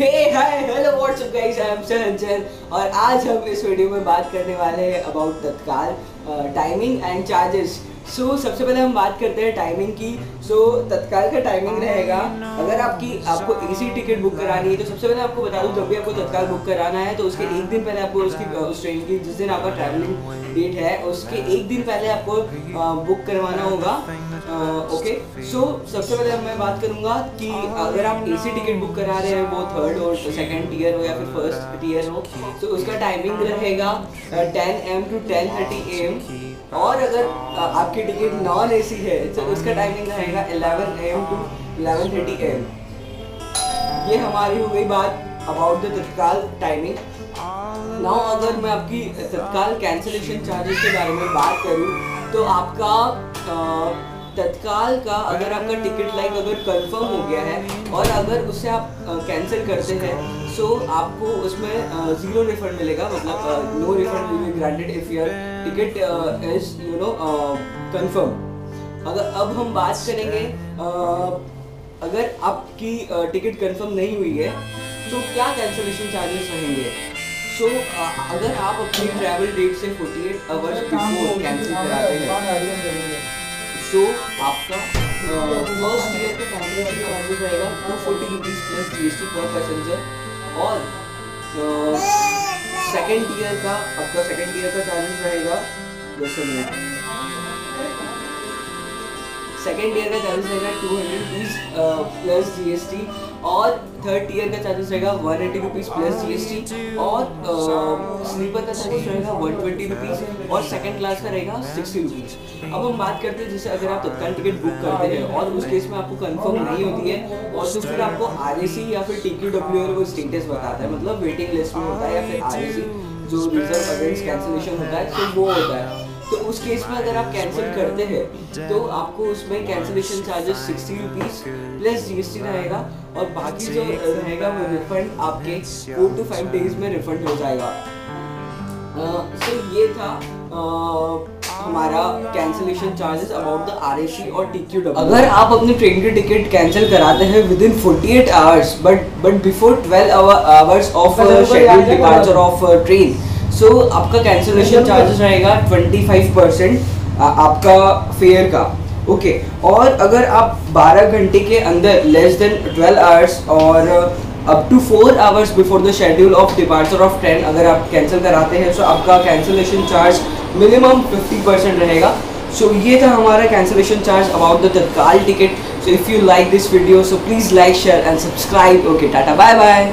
Hi hello what's up guys I am और आज हम इस वीडियो में बात करने वाले हैं about Tatkal timing and charges so so, सबसे पहले हम बात करते हैं टाइमिंग की. सो so, तत्काल का टाइमिंग रहेगा. अगर आपकी आपको एसी टिकट बुक करानी है तो सबसे पहले आपको बता दूँ जब भी आपको तत्काल बुक कराना है तो उसके एक दिन पहले आपको उसकी उस ट्रेन की जिस दिन आपका ट्रैवलिंग डेट है उसके एक दिन पहले आपको बुक करवाना होगा. ओके सो सबसे पहले मैं बात करूँगा कि अगर आप एसी टिकट बुक करा रहे हैं वो थर्ड और सेकेंड टीयर हो या फिर फ़र्स्ट टीयर हो तो उसका टाइमिंग रहेगा ten AM to ten thirty AM और अगर आपकी टिकट नॉन एसी है तो उसका टाइमिंग रहेगा 11 एम टू 11:30 एम ये हमारी हो गई बात about the Tatkal timing now अगर मैं आपकी तत्काल कैंसिलेशन चार्जेस के बारे में बात करूँ तो आपका तत्काल का अगर आपका टिकट लाइक अगर कंफर्म हो गया है और अगर उसे आप कैंसिल करते हैं सो आपको उसमें ज़ीरो रिफंड मिलेगा मतलब no refund will be granted if your ticket is you know confirm अगर अब हम बात करेंगे अगर आपकी टिकट कंफर्म नहीं हुई है तो क्या कैंसिलेशन चार्जेस रहेंगे? सो so, अगर आप अपनी ट्रैवल डेट से 48 आवर्स बिफोर कैंसिल कराते हैं सो आपका फ़र्स्ट ईयर का कैंसिलेशन चार्जेस रहेगा two forty rupees plus G S T per passenger और सेकेंड ईयर का, आपका सेकेंड ईयर का चार्जेस रहेगा, दस मिनट सेकेंड ईयर का चार्जेस रहेगा two hundred rupees plus G S T और थर्ड ईयर का चार्जेस रहेगा one eighty rupees plus GST और स्लीपर का चार्जेस रहेगा वन ट्वेंटी रुपीज़ और सेकंड क्लास का रहेगा सिक्सटी रुपीज़ अब हम बात करते हैं, जैसे अगर आप तत्काल टिकट बुक करते हैं और उस केस में आपको कंफर्म नहीं होती है, और तो फिर आपको आर या फिर टी क्यू डब्ल्यू वो स्टेटस बताता है मतलब वेटिंग लिस्ट में होता है या फिर आर जो रिज़र्व अगेंस्ट कैंसिलेशन होता है तो वो होता है। तो उस केस में अगर आप कैंसिल करते हैं तो आपको उसमें cancellation charges sixty rupees plus GST रहेगा और बाकी जो रहेगा वो रिफंड आपके फोर टू फाइव डेज़ में रिफंड हो जाएगा। सो uh, ये था uh, हमारा cancellation charges about the RAC और टीक्यू अगर आप अपनी ट्रेन की टिकट कैंसिल कराते हैं within 48 hours but but before 12 hours of schedule departure of train so so, आपका कैंसिलेशन चार्जेस रहेगा 25 परसेंट आपका फेयर का। Okay okay. और अगर आप 12 घंटे के अंदर लेस देन 12 आवर्स और up to four hours before the schedule of departure of train अगर आप कैंसिल कराते हैं तो आपका कैंसिलेशन चार्ज मिनिमम 50 परसेंट रहेगा। सो so, ये था हमारा cancellation charge about the Tatkal ticket so if you like this video so please like share and subscribe okay tata bye bye